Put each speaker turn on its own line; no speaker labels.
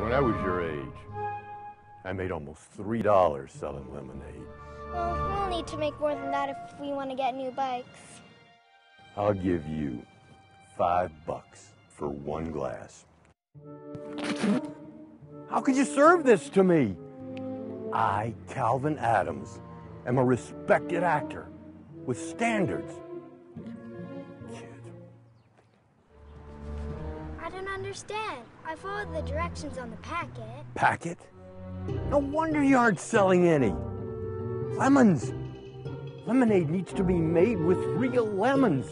When I was your age, I made almost $3 selling lemonade.
Well, we'll need to make more than that if we want to get new bikes.
I'll give you five bucks for one glass. How could you serve this to me? I, Calvin Adams, am a respected actor with standards.
I don't understand. I followed the directions on the packet.
Packet? No wonder you aren't selling any. Lemons. Lemonade needs to be made with real lemons.